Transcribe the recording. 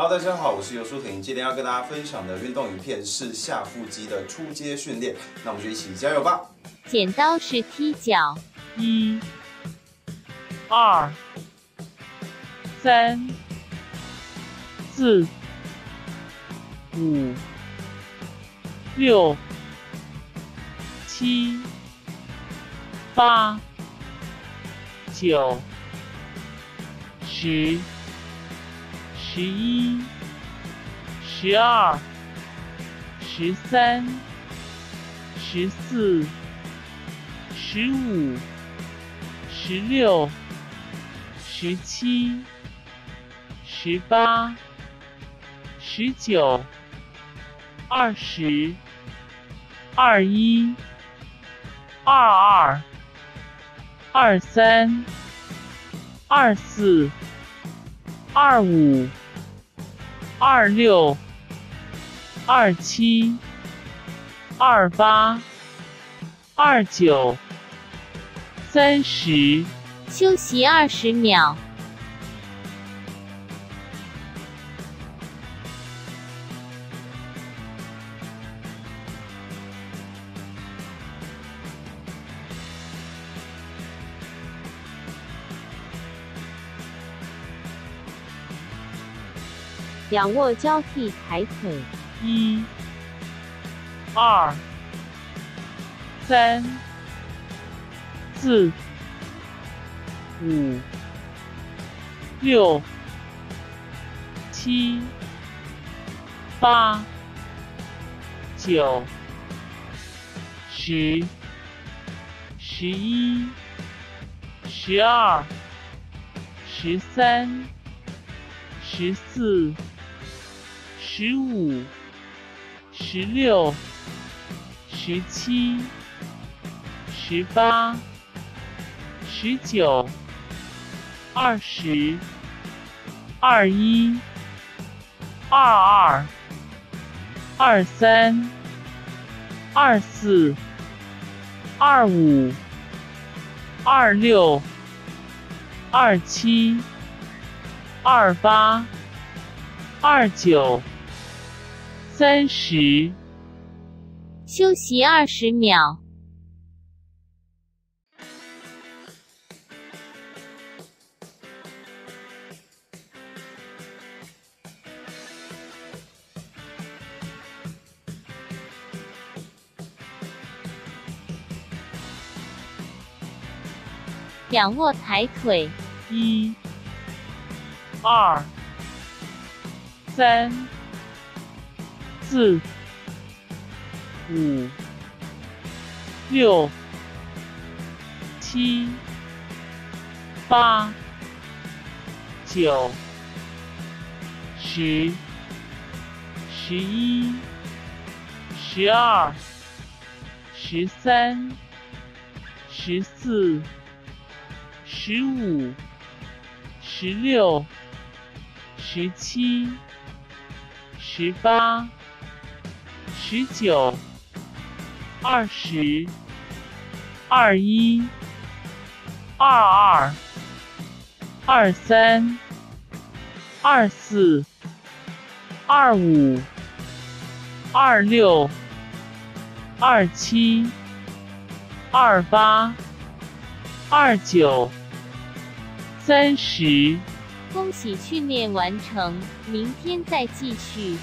Hello，大家好，我是尤淑婷，今天要跟大家分享的运动影片是下腹肌的初阶训练，那我们就一起加油吧！剪刀石踢脚，一、二、三、四、五、六、七、八、九、十。十一、十二、十三、十四、十五、十六、十七、十八、十九、二十、二一、二二、二三、二四、二五。二六、二七、二八、二九、三十，休息二十秒。仰卧交替抬腿，一、二、三、四、五、六、七、八、九、十、十一、十二、十三、十四。十五、十六、十七、十八、十九、二十、二一、二二、二三、二四、二五、二六、二七、二八、二九。三十，休息二十秒。仰卧抬腿，一、二、三。四、五、六、七、八、九、十、十一、十二、十三、十四、十五、十六、十七、十八。十九、二十、二一、二二、二三、二四、二五、二六、二七、二八、二九、三十。恭喜训练完成，明天再继续。